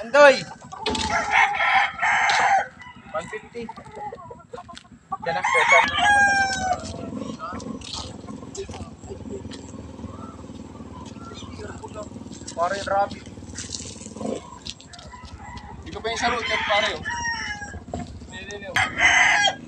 Endoy! 150. Yan ang pesa. Pare rabbit. Hindi ko pa yung sarot pare oh. Hindi, hindi, hindi.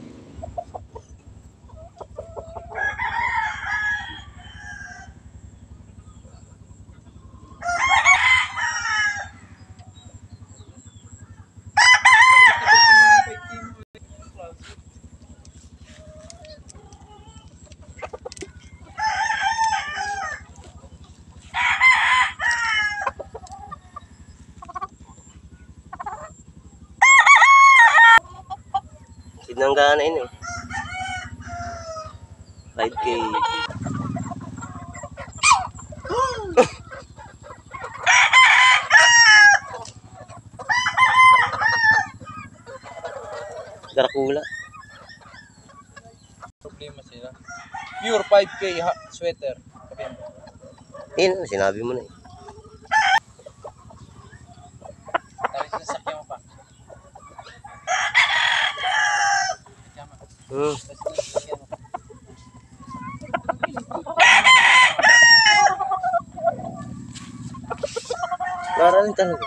Sinanggana yun eh. 5K. Dracula. Problema sila. Pure 5K ha- sweater. Sabihin mo. Yun, sinabi mo na eh. Tapos sasakyan mo pa. Tama. Hmm. Tapos sasakyan mo pa. Marami talaga.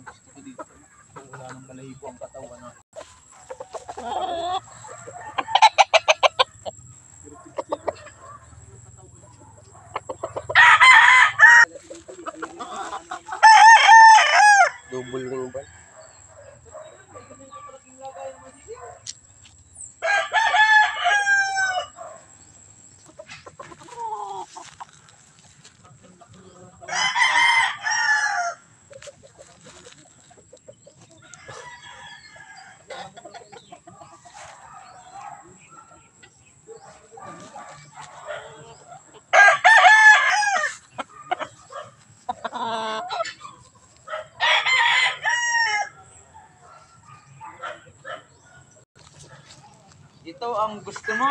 Gusto ko dito. Wala nang balahibo ang katawan. Ito ang gusto mo.